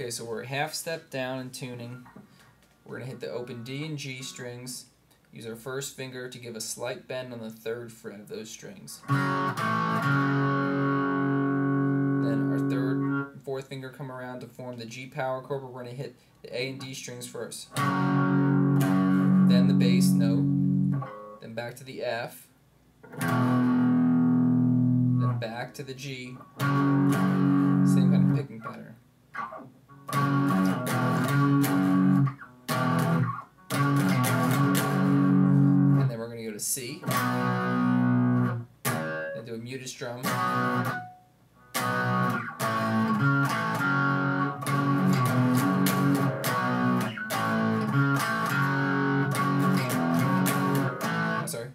Okay, so we're a half step down in tuning. We're going to hit the open D and G strings. Use our first finger to give a slight bend on the third fret of those strings. Then our third and fourth finger come around to form the G power chord, but we're going to hit the A and D strings first. Then the bass note. Then back to the F. Then back to the G. C. Then do a muted strum. Sorry.